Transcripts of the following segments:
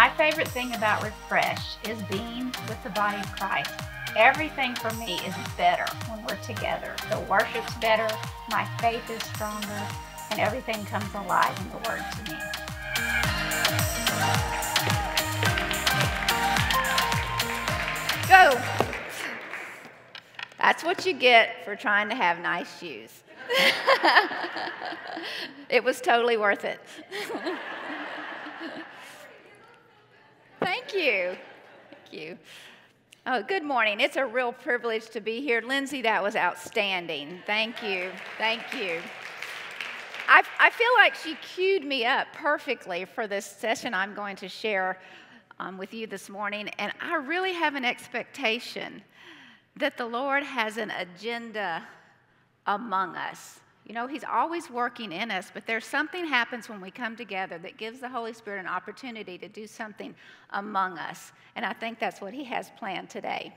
My favorite thing about Refresh is being with the body of Christ. Everything for me is better when we're together. The worship's better, my faith is stronger, and everything comes alive in the Word to me. Go! That's what you get for trying to have nice shoes. it was totally worth it. Thank you. Thank you. Oh, good morning. It's a real privilege to be here. Lindsay, that was outstanding. Thank you. Thank you. I, I feel like she queued me up perfectly for this session I'm going to share um, with you this morning. And I really have an expectation that the Lord has an agenda among us. You know, He's always working in us, but there's something happens when we come together that gives the Holy Spirit an opportunity to do something among us. And I think that's what He has planned today.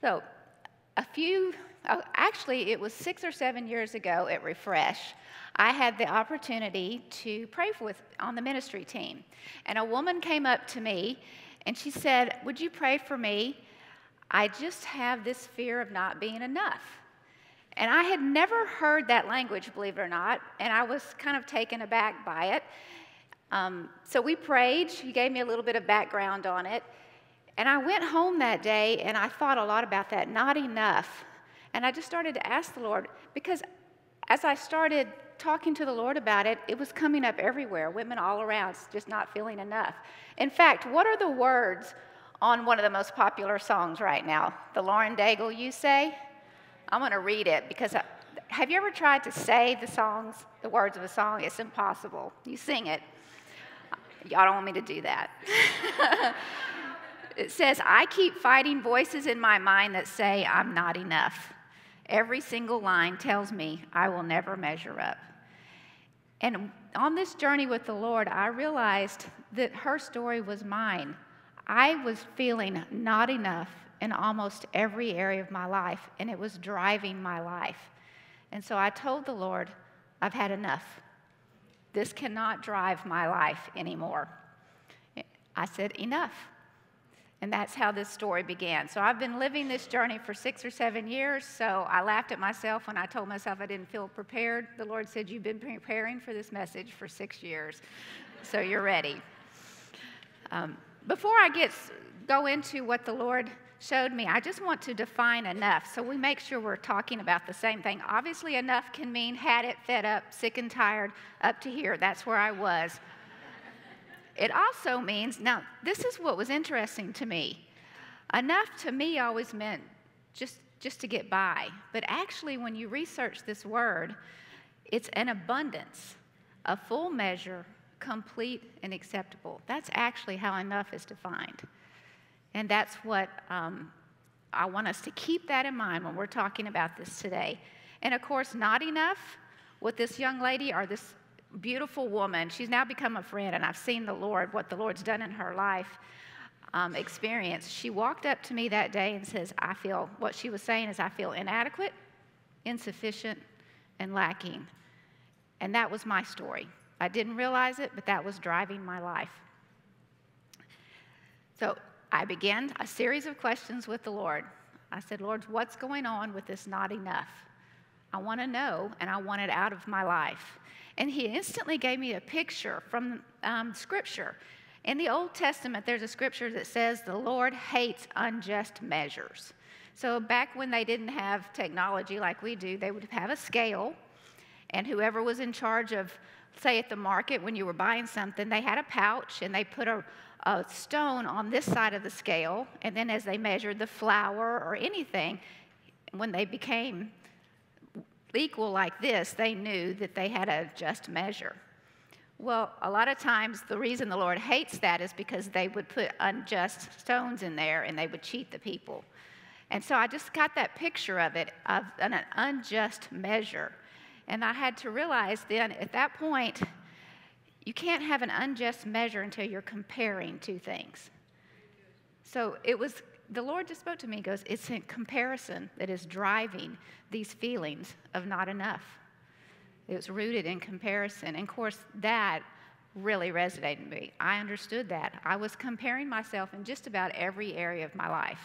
So, a few, oh, actually, it was six or seven years ago at Refresh. I had the opportunity to pray with on the ministry team. And a woman came up to me and she said, Would you pray for me? I just have this fear of not being enough. And I had never heard that language, believe it or not, and I was kind of taken aback by it. Um, so we prayed. She gave me a little bit of background on it. And I went home that day and I thought a lot about that, not enough. And I just started to ask the Lord, because as I started talking to the Lord about it, it was coming up everywhere, women all around, just not feeling enough. In fact, what are the words on one of the most popular songs right now? The Lauren Daigle, You Say? I'm going to read it because I, have you ever tried to say the songs, the words of a song? It's impossible. You sing it. Y'all don't want me to do that. it says, I keep fighting voices in my mind that say I'm not enough. Every single line tells me I will never measure up. And on this journey with the Lord, I realized that her story was mine. I was feeling not enough in almost every area of my life, and it was driving my life. And so I told the Lord, I've had enough. This cannot drive my life anymore. I said, enough. And that's how this story began. So I've been living this journey for six or seven years. So I laughed at myself when I told myself I didn't feel prepared. The Lord said, You've been preparing for this message for six years. So you're ready. Um, before I get go into what the Lord showed me, I just want to define enough so we make sure we're talking about the same thing. Obviously, enough can mean had it, fed up, sick and tired, up to here. That's where I was. It also means, now, this is what was interesting to me. Enough to me always meant just, just to get by. But actually, when you research this word, it's an abundance, a full measure, complete and acceptable. That's actually how enough is defined. And that's what um, I want us to keep that in mind when we're talking about this today. And of course, not enough with this young lady or this beautiful woman. She's now become a friend, and I've seen the Lord, what the Lord's done in her life. Um, experience. She walked up to me that day and says, I feel, what she was saying is, I feel inadequate, insufficient, and lacking. And that was my story. I didn't realize it, but that was driving my life. So I began a series of questions with the Lord. I said, Lord, what's going on with this not enough? I want to know, and I want it out of my life. And he instantly gave me a picture from um, Scripture. In the Old Testament, there's a scripture that says the Lord hates unjust measures. So, back when they didn't have technology like we do, they would have a scale, and whoever was in charge of, say, at the market when you were buying something, they had a pouch and they put a, a stone on this side of the scale, and then as they measured the flour or anything, when they became equal like this, they knew that they had a just measure. Well, a lot of times the reason the Lord hates that is because they would put unjust stones in there and they would cheat the people. And so I just got that picture of it, of an unjust measure. And I had to realize then at that point, you can't have an unjust measure until you're comparing two things. So it was, the Lord just spoke to me, goes, it's a comparison that is driving these feelings of not enough. It was rooted in comparison. And of course, that really resonated with me. I understood that. I was comparing myself in just about every area of my life.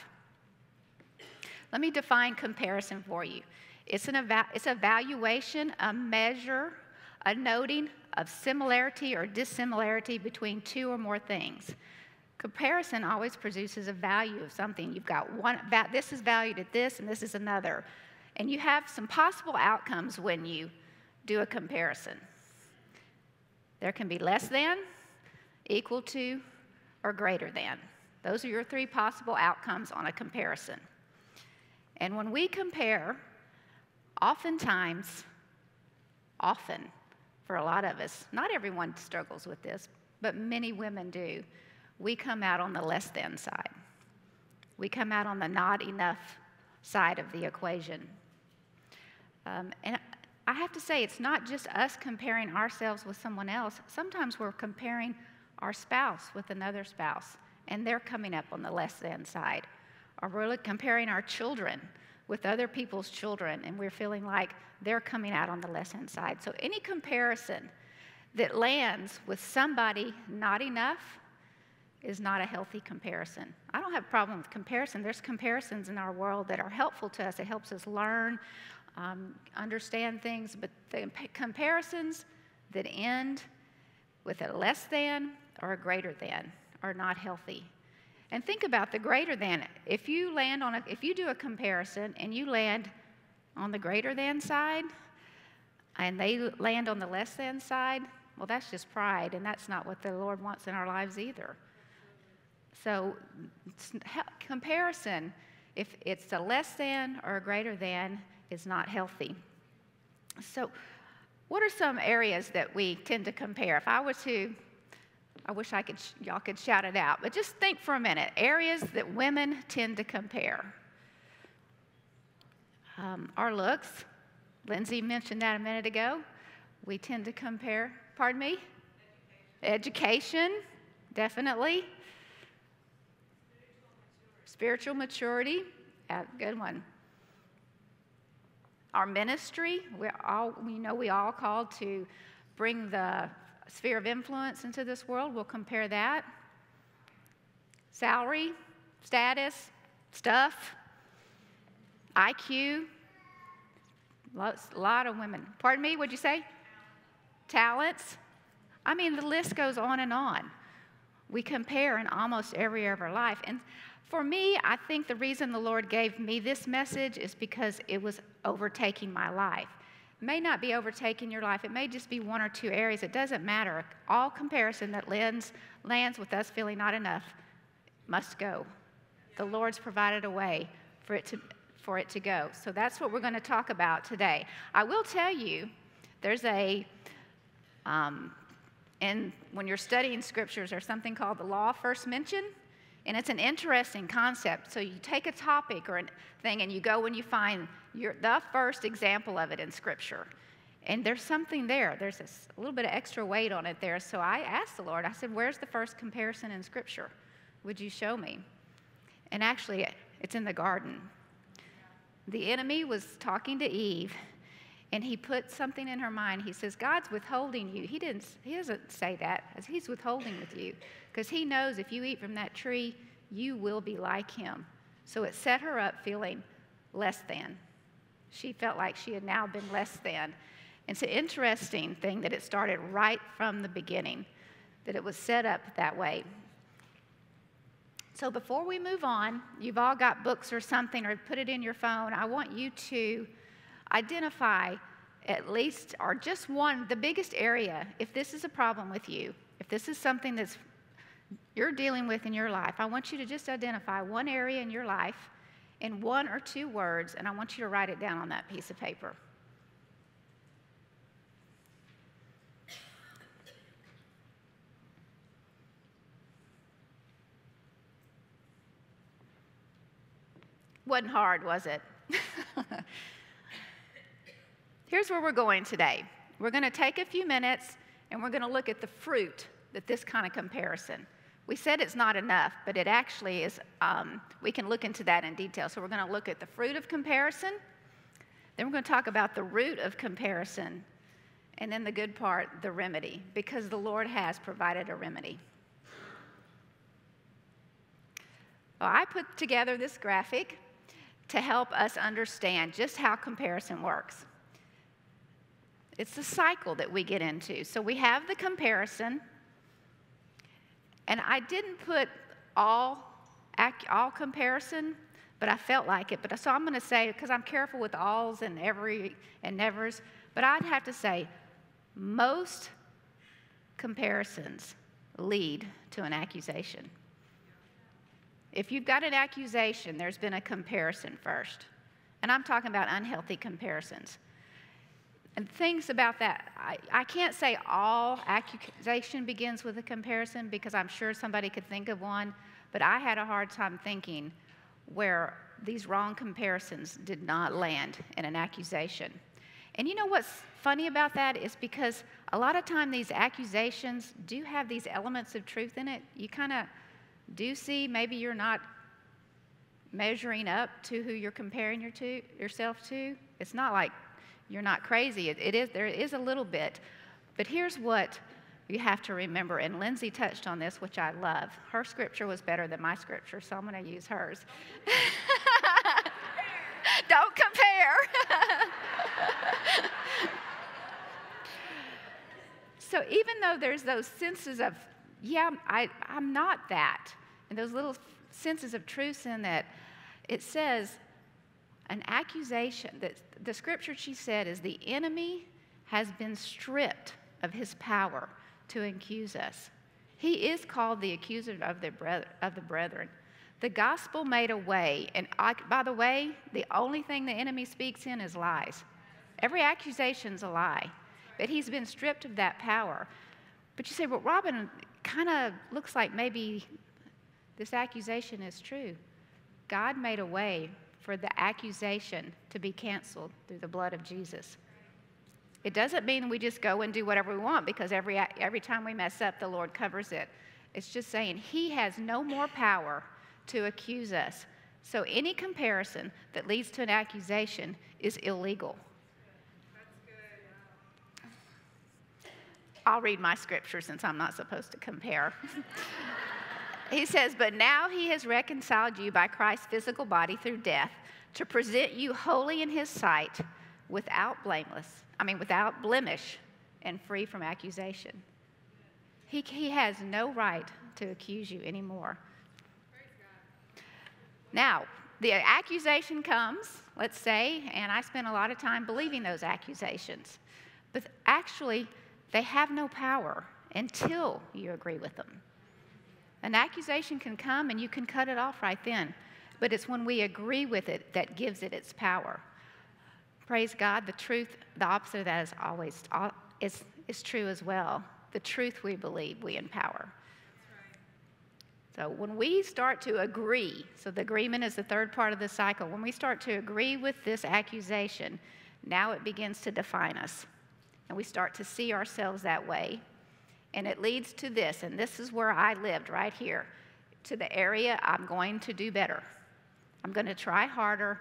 Let me define comparison for you. It's an eva- it's a valuation, a measure, a noting of similarity or dissimilarity between two or more things. Comparison always produces a value of something. You've got one, this is valued at this, and this is another. And you have some possible outcomes when you do a comparison. There can be less than, equal to, or greater than. Those are your three possible outcomes on a comparison. And when we compare, oftentimes, often, for a lot of us, not everyone struggles with this, but many women do, we come out on the less than side. We come out on the not enough side of the equation. Um, and I have to say, it's not just us comparing ourselves with someone else. Sometimes we're comparing our spouse with another spouse, and they're coming up on the less than side. Or we're comparing our children with other people's children, and we're feeling like they're coming out on the less than side. So any comparison that lands with somebody not enough is not a healthy comparison. I don't have a problem with comparison. There's comparisons in our world that are helpful to us. It helps us learn um, understand things, but the comparisons that end with a less than or a greater than are not healthy. And think about the greater than. If you land on a, if you do a comparison and you land on the greater than side, and they land on the less than side, well, that's just pride, and that's not what the Lord wants in our lives either. So, comparison, if it's a less than or a greater than, is not healthy. So, what are some areas that we tend to compare? If I were to, I wish I could, y'all could shout it out, but just think for a minute. Areas that women tend to compare. Um, our looks. Lindsay mentioned that a minute ago. We tend to compare. Pardon me. Education, definitely. Spiritual maturity, uh, good one. Our ministry, we all we know we all called to bring the sphere of influence into this world. We'll compare that. Salary, status, stuff, IQ. A lot of women. Pardon me, what'd you say? Talents. I mean, the list goes on and on. We compare in almost every area of our life. And for me, I think the reason the Lord gave me this message is because it was overtaking my life. May not be overtaking your life, it may just be one or two areas. It doesn't matter. All comparison that lands, lands with us feeling not enough must go. The Lord's provided a way for it to, for it to go. So that's what we're going to talk about today. I will tell you, there's a, um, and when you're studying scriptures, there's something called the law first mention. And it's an interesting concept. So you take a topic or a thing and you go and you find your, the first example of it in Scripture. And there's something there. There's a little bit of extra weight on it there. So I asked the Lord, I said, Where's the first comparison in Scripture? Would you show me? And actually, it's in the garden. The enemy was talking to Eve, and he put something in her mind. He says, God's withholding you. He, didn't, he doesn't say that, as he's withholding with you because he knows if you eat from that tree, you will be like him. So it set her up feeling less than. She felt like she had now been less than. It's an interesting thing that it started right from the beginning, that it was set up that way. So before we move on, you've all got books or something, or put it in your phone. I want you to identify at least, or just one, the biggest area, if this is a problem with you, if this is something that's you're dealing with in your life, I want you to just identify one area in your life in one or two words, and I want you to write it down on that piece of paper. Wasn't hard, was it? Here's where we're going today. We're going to take a few minutes and we're going to look at the fruit that this kind of comparison we said it's not enough, but it actually is. Um, we can look into that in detail. So we're going to look at the fruit of comparison. Then we're going to talk about the root of comparison. And then the good part, the remedy, because the Lord has provided a remedy. Well, I put together this graphic to help us understand just how comparison works. It's the cycle that we get into. So we have the comparison, and I didn't put all, all comparison, but I felt like it. But so I'm going to say, because I'm careful with alls and every and nevers, but I'd have to say most comparisons lead to an accusation. If you've got an accusation, there's been a comparison first. And I'm talking about unhealthy comparisons. And things about that, I, I can't say all accusation begins with a comparison because I'm sure somebody could think of one, but I had a hard time thinking where these wrong comparisons did not land in an accusation. And you know what's funny about that is because a lot of time these accusations do have these elements of truth in it. You kind of do see maybe you're not measuring up to who you're comparing your to, yourself to. It's not like you're not crazy. It, it is, there is a little bit. But here's what you have to remember, and Lindsay touched on this, which I love. Her scripture was better than my scripture, so I'm going to use hers. Don't compare. so even though there's those senses of yeah, I, I'm not that. And those little senses of truth in that, it says an accusation that the scripture she said is the enemy has been stripped of his power to accuse us. He is called the accuser of the, of the brethren. The gospel made a way, and I, by the way, the only thing the enemy speaks in is lies. Every accusation's a lie, but he's been stripped of that power. But you say, well, Robin, kind of looks like maybe this accusation is true. God made a way for the accusation to be canceled through the blood of Jesus. It doesn't mean we just go and do whatever we want because every, every time we mess up, the Lord covers it. It's just saying He has no more power to accuse us. So any comparison that leads to an accusation is illegal. I'll read my scripture since I'm not supposed to compare. he says, But now he has reconciled you by Christ's physical body through death to present you holy in his sight without blameless, I mean, without blemish and free from accusation. He, he has no right to accuse you anymore. Now, the accusation comes, let's say, and I spent a lot of time believing those accusations. But actually, they have no power until you agree with them. An accusation can come and you can cut it off right then, but it's when we agree with it that gives it its power. Praise God, the truth, the opposite of that is always is, is true as well. The truth we believe we empower. So when we start to agree, so the agreement is the third part of the cycle, when we start to agree with this accusation, now it begins to define us and we start to see ourselves that way. And it leads to this, and this is where I lived right here, to the area I'm going to do better. I'm going to try harder.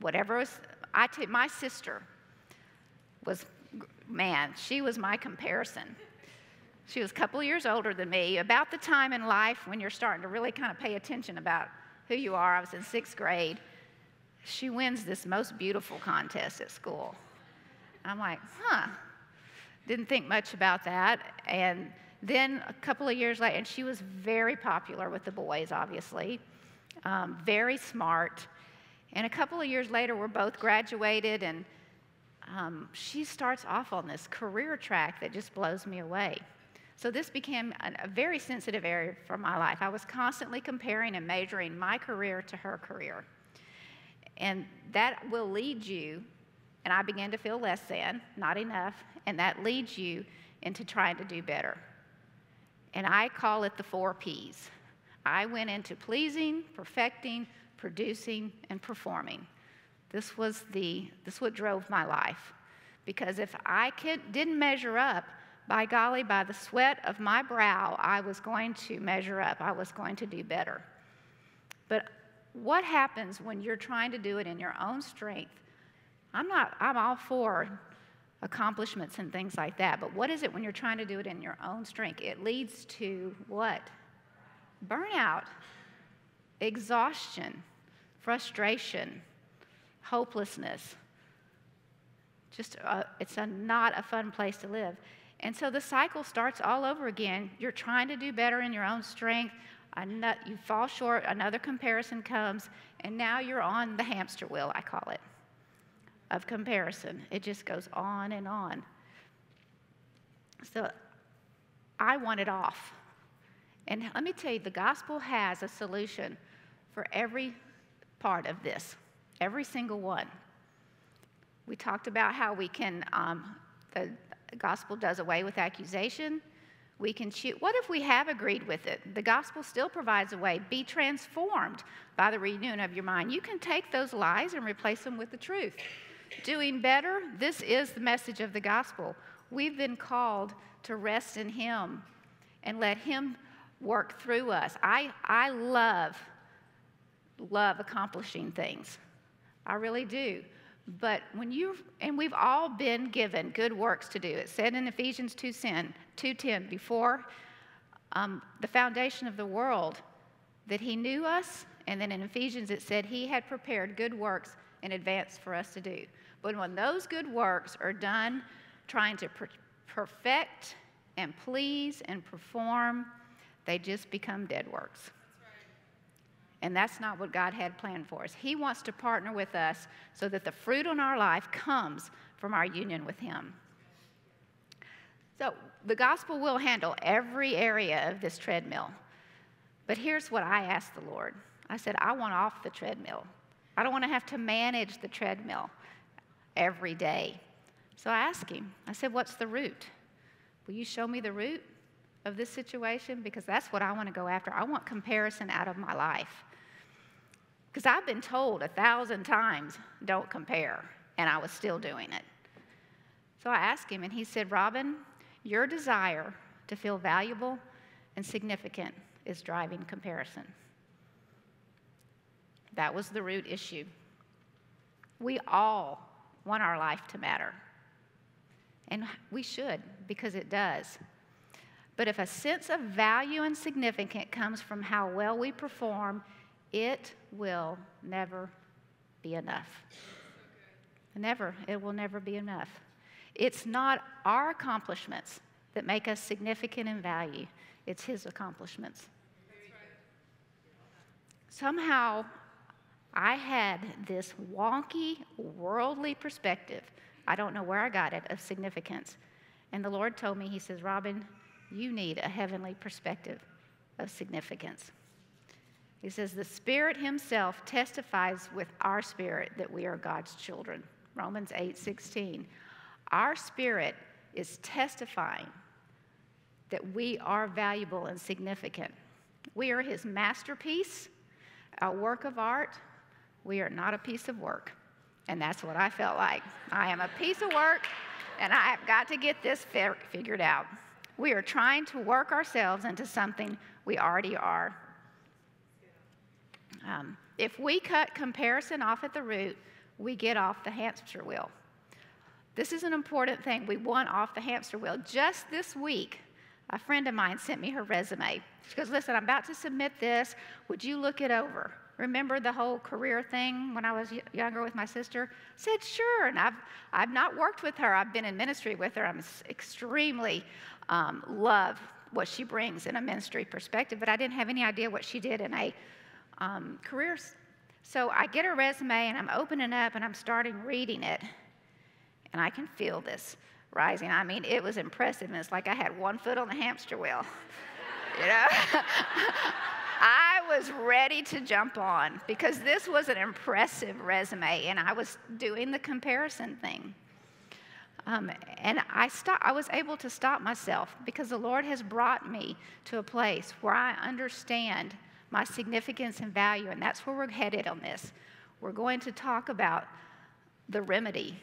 Whatever was, I t- my sister was, man, she was my comparison. She was a couple years older than me, about the time in life when you're starting to really kind of pay attention about who you are. I was in sixth grade. She wins this most beautiful contest at school. I'm like, huh. Didn't think much about that. And then a couple of years later, and she was very popular with the boys, obviously, um, very smart. And a couple of years later, we're both graduated, and um, she starts off on this career track that just blows me away. So, this became a very sensitive area for my life. I was constantly comparing and measuring my career to her career. And that will lead you and I began to feel less than, not enough, and that leads you into trying to do better. And I call it the four P's. I went into pleasing, perfecting, producing, and performing. This was the this what drove my life. Because if I could, didn't measure up, by golly, by the sweat of my brow, I was going to measure up. I was going to do better. But what happens when you're trying to do it in your own strength I'm not, I'm all for accomplishments and things like that. But what is it when you're trying to do it in your own strength? It leads to what? Burnout, exhaustion, frustration, hopelessness. Just, uh, it's a, not a fun place to live. And so the cycle starts all over again. You're trying to do better in your own strength. you fall short, another comparison comes, and now you're on the hamster wheel, I call it, of comparison. It just goes on and on. So I want it off. And let me tell you, the gospel has a solution for every part of this, every single one. We talked about how we can, um, the gospel does away with accusation. We can choose. What if we have agreed with it? The gospel still provides a way. Be transformed by the renewing of your mind. You can take those lies and replace them with the truth. Doing better, this is the message of the gospel. We've been called to rest in Him and let Him work through us. I, I love, love accomplishing things. I really do. But when you, and we've all been given good works to do. It said in Ephesians 2.10, before um, the foundation of the world, that he knew us. And then in Ephesians it said he had prepared good works in advance for us to do. But when those good works are done trying to per- perfect and please and perform, they just become dead works. And that's not what God had planned for us. He wants to partner with us so that the fruit in our life comes from our union with Him. So the gospel will handle every area of this treadmill. But here's what I asked the Lord I said, I want off the treadmill. I don't want to have to manage the treadmill every day. So I asked him, I said, What's the root? Will you show me the root of this situation? Because that's what I want to go after. I want comparison out of my life. Because I've been told a thousand times, don't compare, and I was still doing it. So I asked him, and he said, Robin, your desire to feel valuable and significant is driving comparison. That was the root issue. We all want our life to matter. And we should, because it does. But if a sense of value and significance comes from how well we perform it will never be enough. Never. It will never be enough. It's not our accomplishments that make us significant in value, it's His accomplishments. Somehow, I had this wonky, worldly perspective. I don't know where I got it of significance. And the Lord told me, He says, Robin, you need a heavenly perspective of significance. He says, The Spirit Himself testifies with our spirit that we are God's children. Romans 8 16. Our spirit is testifying that we are valuable and significant. We are His masterpiece, a work of art. We are not a piece of work. And that's what I felt like. I am a piece of work, and I have got to get this figured out. We are trying to work ourselves into something we already are. Um, if we cut comparison off at the root, we get off the hamster wheel. This is an important thing. We want off the hamster wheel. Just this week, a friend of mine sent me her resume. She goes, Listen, I'm about to submit this. Would you look it over? Remember the whole career thing when I was younger with my sister? Said, Sure. And I've, I've not worked with her, I've been in ministry with her. I'm extremely um, love what she brings in a ministry perspective, but I didn't have any idea what she did in a um, careers. So I get a resume and I'm opening up and I'm starting reading it, and I can feel this rising. I mean, it was impressive, and it's like I had one foot on the hamster wheel. you know? I was ready to jump on because this was an impressive resume, and I was doing the comparison thing. Um, and I, stop, I was able to stop myself because the Lord has brought me to a place where I understand my significance and value. And that's where we're headed on this. We're going to talk about the remedy.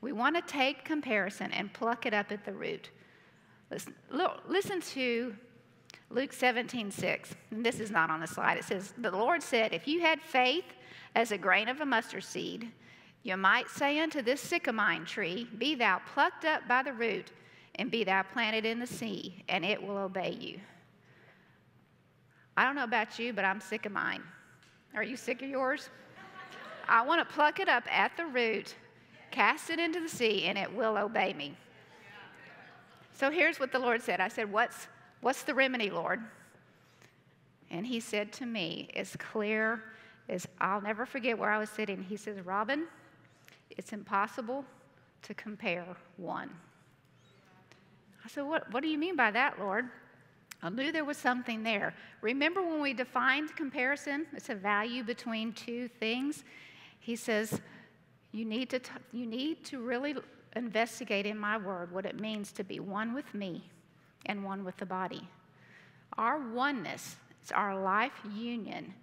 We want to take comparison and pluck it up at the root. Listen, look, listen to Luke 17, 6. And this is not on the slide. It says, The Lord said, If you had faith as a grain of a mustard seed, You might say unto this sycamine tree, Be thou plucked up by the root, and be thou planted in the sea, and it will obey you. I don't know about you, but I'm sick of mine. Are you sick of yours? I want to pluck it up at the root, cast it into the sea, and it will obey me. So here's what the Lord said I said, What's, what's the remedy, Lord? And he said to me, as clear as I'll never forget where I was sitting, he says, Robin, it's impossible to compare one. I said, what, what do you mean by that, Lord? I knew there was something there. Remember when we defined comparison? It's a value between two things. He says, you need to, t- you need to really investigate in my word what it means to be one with me and one with the body. Our oneness, it's our life union,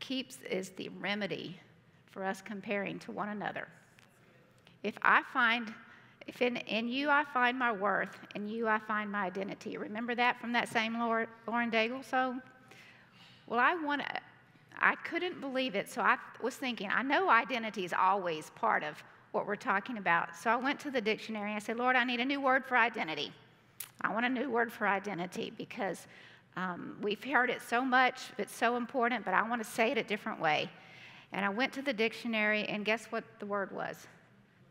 keeps is the remedy for us comparing to one another. If I find, if in, in you I find my worth, in you I find my identity. Remember that from that same Lord, Lauren Daigle? So, well, I want to, I couldn't believe it. So I was thinking, I know identity is always part of what we're talking about. So I went to the dictionary. And I said, Lord, I need a new word for identity. I want a new word for identity because um, we've heard it so much, it's so important, but I want to say it a different way. And I went to the dictionary, and guess what the word was?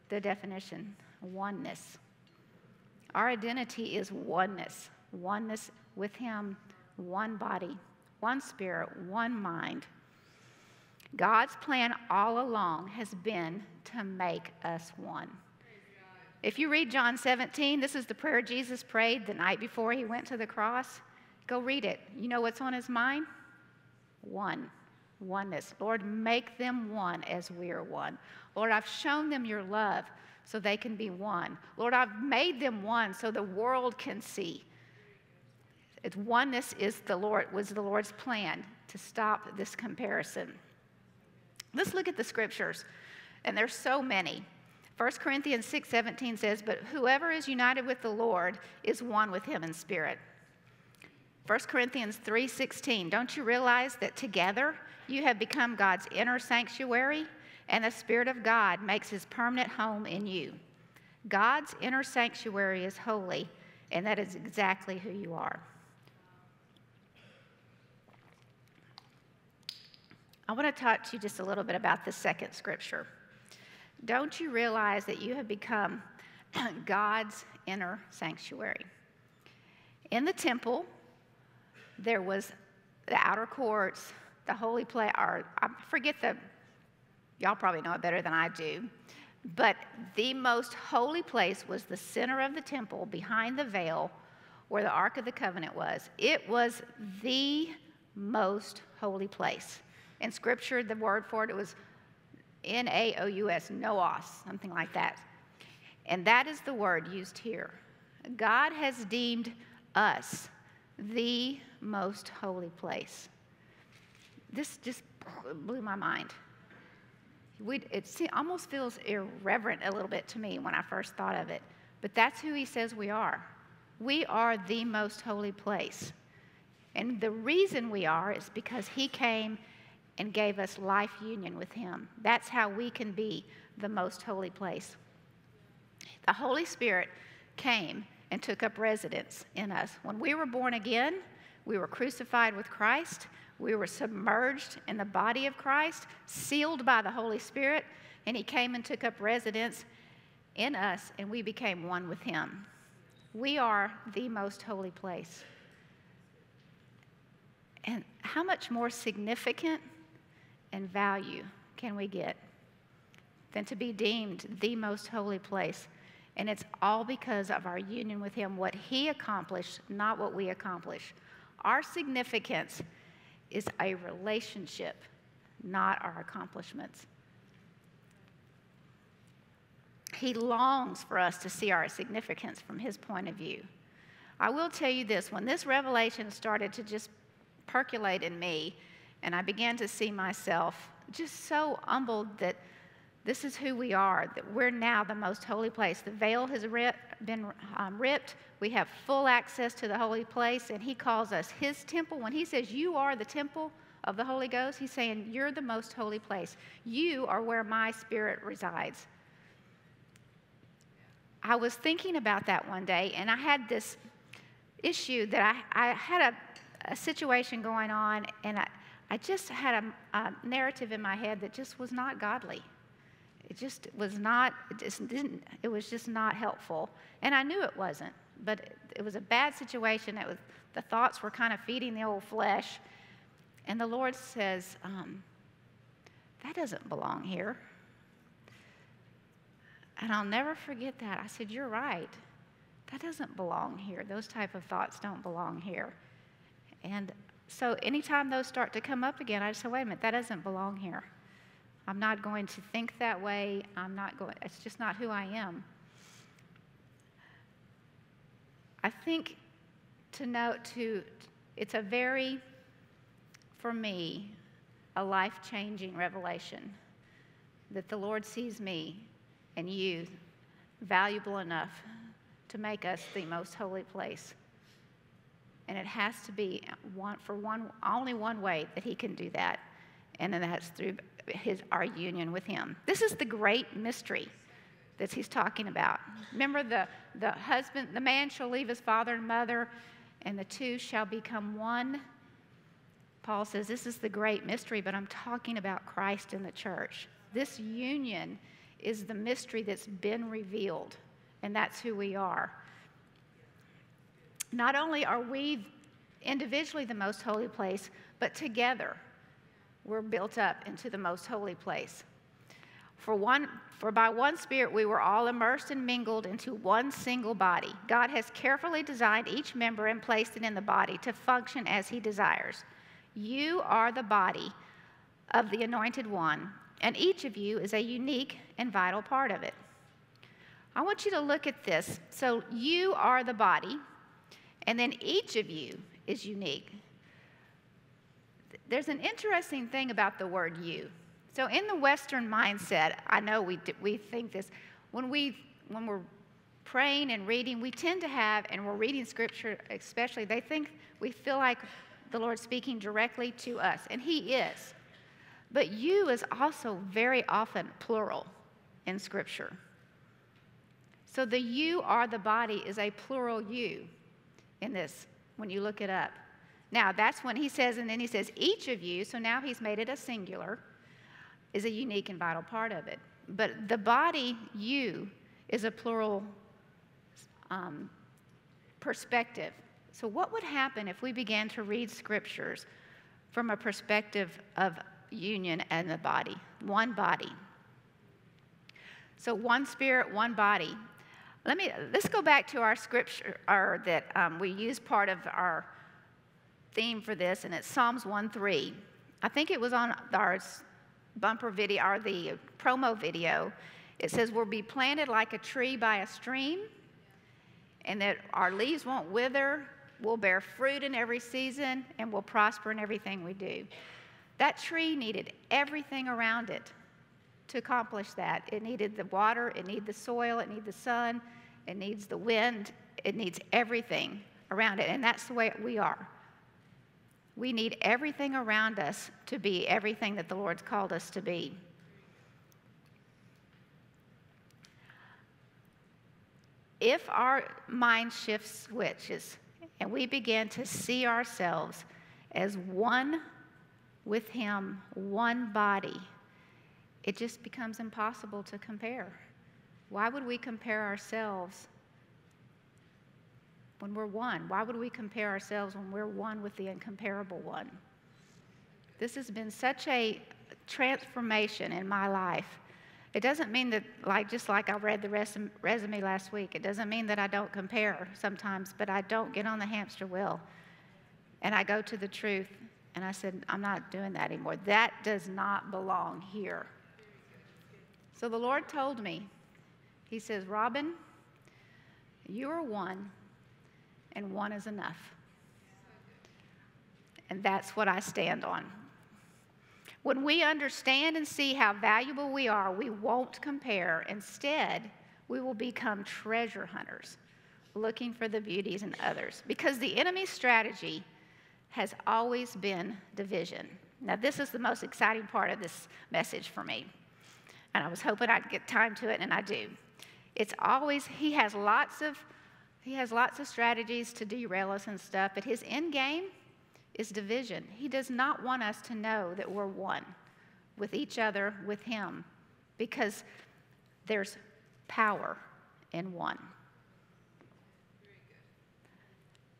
The definition oneness. Our identity is oneness oneness with Him, one body, one spirit, one mind. God's plan all along has been to make us one. If you read John 17, this is the prayer Jesus prayed the night before he went to the cross. Go read it. You know what's on his mind? One oneness. Lord, make them one as we are one. Lord, I've shown them your love so they can be one. Lord, I've made them one so the world can see. It's oneness is the Lord was the Lord's plan to stop this comparison. Let's look at the scriptures, and there's so many. 1 Corinthians 6:17 says, "But whoever is united with the Lord is one with him in spirit." 1 Corinthians 3:16, "Don't you realize that together you have become God's inner sanctuary, and the Spirit of God makes his permanent home in you. God's inner sanctuary is holy, and that is exactly who you are. I want to talk to you just a little bit about the second scripture. Don't you realize that you have become God's inner sanctuary? In the temple, there was the outer courts, the holy place, or I forget the, y'all probably know it better than I do, but the most holy place was the center of the temple behind the veil where the Ark of the Covenant was. It was the most holy place. In Scripture, the word for it, it was N A O U S, Naos, something like that. And that is the word used here. God has deemed us the most holy place. This just blew my mind. We, it almost feels irreverent a little bit to me when I first thought of it, but that's who he says we are. We are the most holy place. And the reason we are is because he came and gave us life union with him. That's how we can be the most holy place. The Holy Spirit came and took up residence in us. When we were born again, we were crucified with Christ. We were submerged in the body of Christ, sealed by the Holy Spirit, and He came and took up residence in us, and we became one with Him. We are the most holy place. And how much more significant and value can we get than to be deemed the most holy place? And it's all because of our union with Him, what He accomplished, not what we accomplish. Our significance is a relationship, not our accomplishments. He longs for us to see our significance from His point of view. I will tell you this when this revelation started to just percolate in me, and I began to see myself just so humbled that this is who we are, that we're now the most holy place. The veil has rip, been um, ripped. We have full access to the holy place, and He calls us His temple. When He says, You are the temple of the Holy Ghost. He's saying, You're the most holy place. You are where my spirit resides. I was thinking about that one day, and I had this issue that I, I had a, a situation going on, and I, I just had a, a narrative in my head that just was not godly. It just was not, it just didn't, it was just not helpful. And I knew it wasn't, but it, it was a bad situation. It was, the thoughts were kind of feeding the old flesh. And the Lord says, um, that doesn't belong here. And I'll never forget that. I said, You're right. That doesn't belong here. Those type of thoughts don't belong here. And so anytime those start to come up again, I just say, wait a minute, that doesn't belong here. I'm not going to think that way. I'm not going, it's just not who I am. I think to note to, it's a very, for me, a life changing revelation that the Lord sees me and you valuable enough to make us the most holy place. And it has to be one, for one, only one way that He can do that, and then that's through his, our union with Him. This is the great mystery that He's talking about. Remember, the, the husband, the man shall leave his father and mother, and the two shall become one. Paul says this is the great mystery, but I'm talking about Christ and the church. This union is the mystery that's been revealed, and that's who we are. Not only are we individually the most holy place, but together we're built up into the most holy place. For, one, for by one Spirit we were all immersed and mingled into one single body. God has carefully designed each member and placed it in the body to function as He desires. You are the body of the Anointed One, and each of you is a unique and vital part of it. I want you to look at this. So, you are the body, and then each of you is unique. There's an interesting thing about the word you. So, in the Western mindset, I know we, we think this, when, we, when we're praying and reading, we tend to have, and we're reading scripture especially, they think we feel like the Lord's speaking directly to us, and He is. But you is also very often plural in Scripture. So the you are the body is a plural you in this when you look it up. Now, that's when he says, and then he says, each of you, so now he's made it a singular, is a unique and vital part of it. But the body, you, is a plural um, perspective. So, what would happen if we began to read scriptures from a perspective of union and the body, one body. So one spirit, one body. Let me let's go back to our scripture our, that um, we use part of our theme for this, and it's Psalms 1:3. I think it was on our bumper video or the promo video. It says we'll be planted like a tree by a stream, and that our leaves won't wither. We'll bear fruit in every season, and we'll prosper in everything we do. That tree needed everything around it to accomplish that. It needed the water, it needed the soil, it needed the sun, it needs the wind, it needs everything around it. And that's the way we are. We need everything around us to be everything that the Lord's called us to be. If our mind shift switches and we begin to see ourselves as one with Him, one body, it just becomes impossible to compare. Why would we compare ourselves when we're one? Why would we compare ourselves when we're one with the incomparable one? This has been such a transformation in my life. It doesn't mean that, like, just like I read the resume last week, it doesn't mean that I don't compare sometimes, but I don't get on the hamster wheel and I go to the truth and I said, I'm not doing that anymore. That does not belong here. So the Lord told me, He says, Robin, you are one, and one is enough. And that's what I stand on. When we understand and see how valuable we are, we won't compare. Instead, we will become treasure hunters, looking for the beauties in others. Because the enemy's strategy has always been division. Now, this is the most exciting part of this message for me. And I was hoping I'd get time to it, and I do. It's always, he has lots of he has lots of strategies to derail us and stuff, but his end game is division. He does not want us to know that we're one with each other, with him, because there's power in one.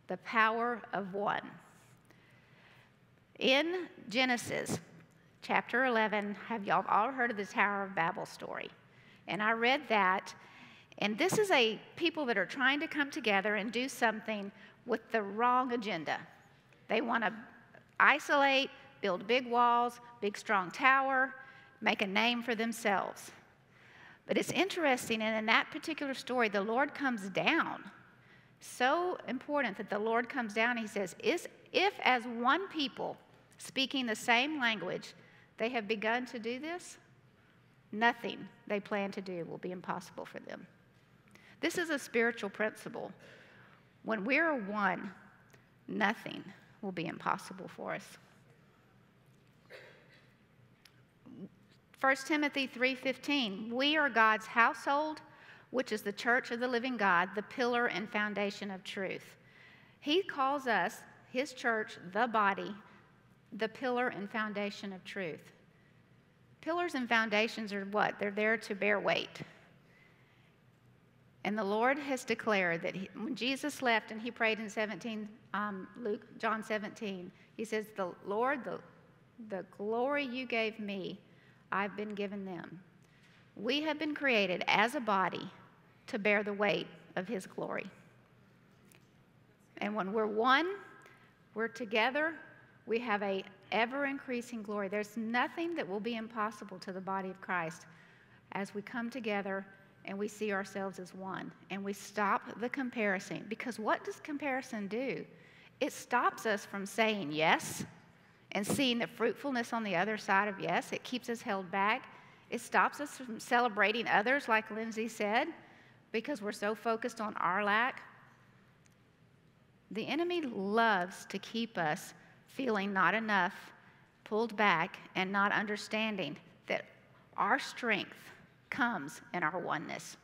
The power of one. In Genesis chapter 11, have y'all all heard of the Tower of Babel story? And I read that, and this is a people that are trying to come together and do something with the wrong agenda. They want to isolate, build big walls, big strong tower, make a name for themselves. But it's interesting, and in that particular story, the Lord comes down. So important that the Lord comes down. He says, Is, If as one people speaking the same language, they have begun to do this, nothing they plan to do will be impossible for them. This is a spiritual principle. When we're one, nothing will be impossible for us. 1 Timothy 3:15 We are God's household which is the church of the living God the pillar and foundation of truth. He calls us his church the body the pillar and foundation of truth. Pillars and foundations are what? They're there to bear weight. And the Lord has declared that he, when Jesus left and he prayed in 17, um, Luke, John 17, he says, The Lord, the, the glory you gave me, I've been given them. We have been created as a body to bear the weight of his glory. And when we're one, we're together, we have a ever increasing glory. There's nothing that will be impossible to the body of Christ as we come together and we see ourselves as one and we stop the comparison. Because what does comparison do? It stops us from saying yes and seeing the fruitfulness on the other side of yes. It keeps us held back. It stops us from celebrating others, like Lindsay said, because we're so focused on our lack. The enemy loves to keep us feeling not enough, pulled back, and not understanding that our strength comes in our oneness.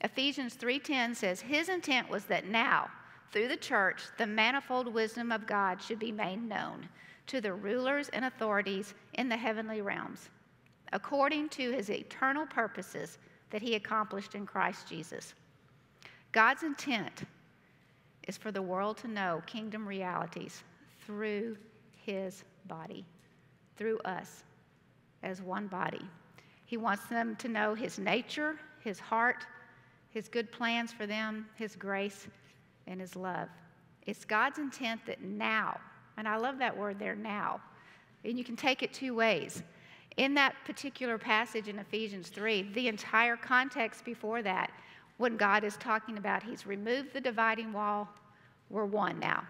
Ephesians 3:10 says his intent was that now through the church the manifold wisdom of God should be made known to the rulers and authorities in the heavenly realms according to his eternal purposes that he accomplished in Christ Jesus. God's intent is for the world to know kingdom realities through his body, through us as one body. He wants them to know his nature, his heart, his good plans for them, his grace, and his love. It's God's intent that now, and I love that word there, now, and you can take it two ways. In that particular passage in Ephesians 3, the entire context before that, when God is talking about He's removed the dividing wall, we're one now.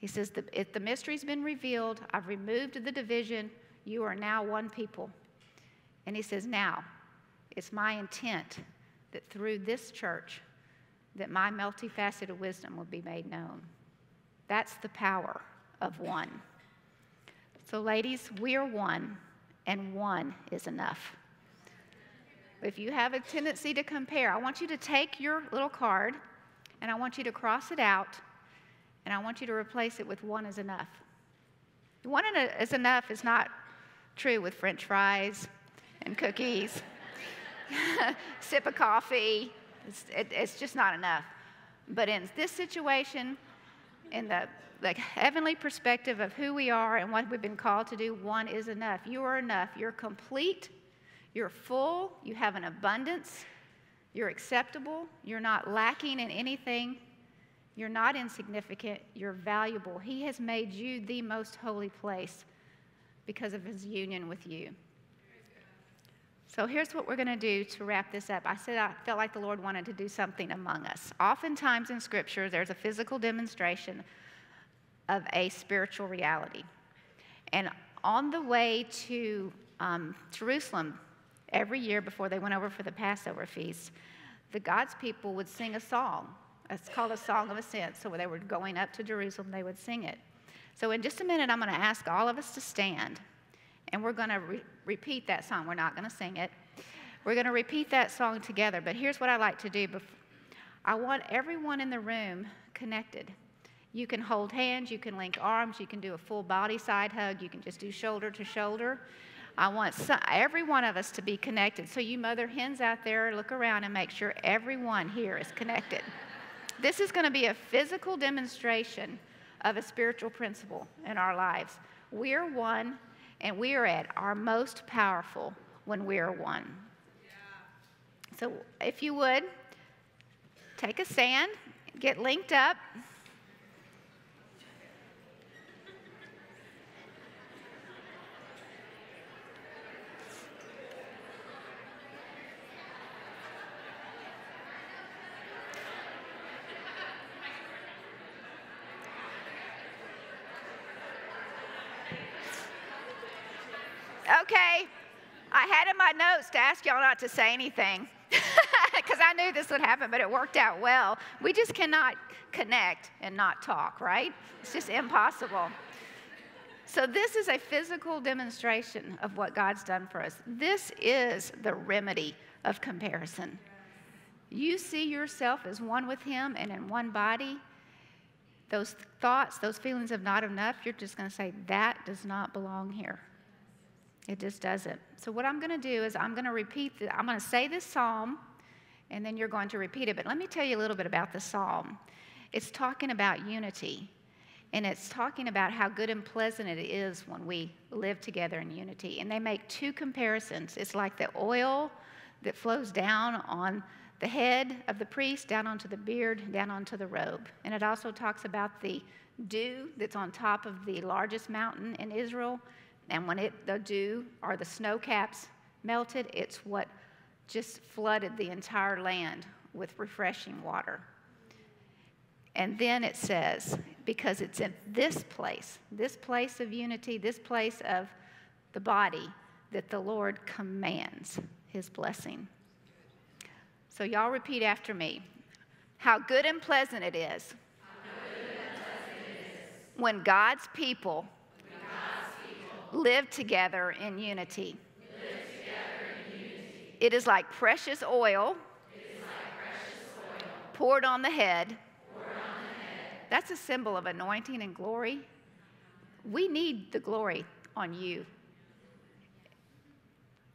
He says, if the mystery's been revealed, I've removed the division, you are now one people. And he says, now, it's my intent that through this church, that my multifaceted wisdom will be made known. That's the power of one. So, ladies, we are one, and one is enough. If you have a tendency to compare, I want you to take your little card and I want you to cross it out and I want you to replace it with one is enough. One is enough is not true with french fries and cookies, sip of coffee. It's, it, it's, just not enough. But in this situation, in the, the heavenly perspective of who we are and what we've been called to do, one is enough. You are enough. You're complete. You're full. You have an abundance. You're acceptable. You're not lacking in anything. You're not insignificant, you're valuable. He has made you the most holy place because of his union with you. So here's what we're going to do to wrap this up. I said I felt like the Lord wanted to do something among us. Oftentimes in Scripture, there's a physical demonstration of a spiritual reality. And on the way to um, Jerusalem every year before they went over for the Passover feast, the God's people would sing a song it's called a Song of Ascent. So when they were going up to Jerusalem, they would sing it. So, in just a minute, I'm going to ask all of us to stand, and we're going to re- repeat that song. We're not going to sing it. We're going to repeat that song together. But here's what I like to do Before, I want everyone in the room connected. You can hold hands, you can link arms, you can do a full body side hug, you can just do shoulder to shoulder. I want every one of us to be connected. So, you mother hens out there, look around and make sure everyone here is connected. this is going to be a physical demonstration of a spiritual principle in our lives. We're one, and we are at our most powerful when we are one. So, if you would, take a stand, get linked up. Okay, I had in my notes to ask y'all not to say anything because I knew this would happen, but it worked out well. We just cannot connect and not talk, right? It's just impossible. So, this is a physical demonstration of what God's done for us. This is the remedy of comparison. You see yourself as one with Him and in one body. Those thoughts, those feelings of not enough, you're just going to say, that does not belong here. It just doesn't. So, what I'm going to do is I'm going to repeat, the, I'm going to say this psalm, and then you're going to repeat it. But let me tell you a little bit about the psalm. It's talking about unity, and it's talking about how good and pleasant it is when we live together in unity. And they make two comparisons. It's like the oil that flows down on the head of the priest, down onto the beard, down onto the robe. And it also talks about the dew that's on top of the largest mountain in Israel and when it, the dew or the snow caps melted, it's what just flooded the entire land with refreshing water. And then it says, because it's in this place, this place of unity, this place of the body, that the Lord commands his blessing. So, y'all repeat after me. How good and pleasant it is, pleasant it is. when God's people live together in unity. It is like precious oil, poured, on the head. That's a symbol of anointing and glory. We need the glory on you.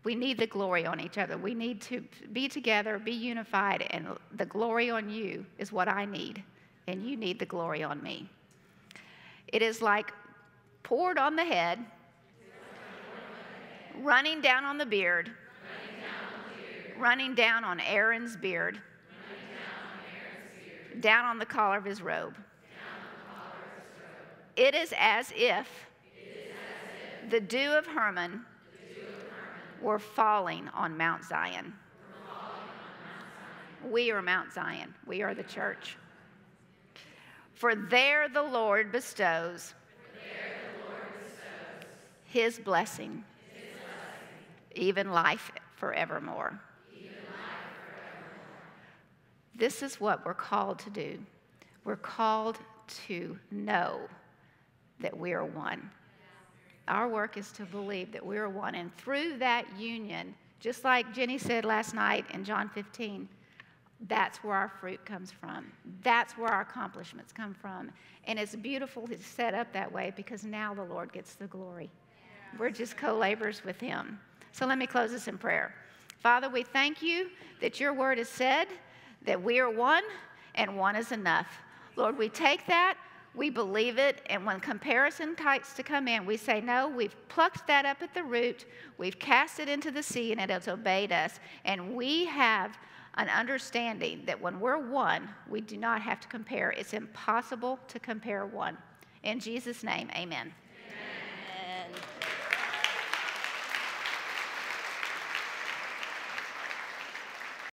We need the glory on each other. We need to be together, be unified, and the glory on you is what I need, and you need the glory on me. It is like poured on the head running down on the beard, running down on Aaron's beard, down on the collar of his robe. It is as if the dew of Hermon were falling on Mount Zion. We are Mount Zion. We are the church. For there the Lord bestows, his blessing even life forevermore. This is what we're called to do. We're called to know that we are one. Our work is to believe that we are one. And through that union, just like Jenny said last night in John 15, that's where our fruit comes from. That's where our accomplishments come from. And it's beautiful to set up that way because now the Lord gets the glory. We're just co laborers with Him. So let me close this in prayer. Father, we thank you that your word has said that we are one and one is enough. Lord, we take that, we believe it, and when comparison types to come in, we say, No, we've plucked that up at the root, we've cast it into the sea, and it has obeyed us. And we have an understanding that when we're one, we do not have to compare. It's impossible to compare one. In Jesus' name, amen.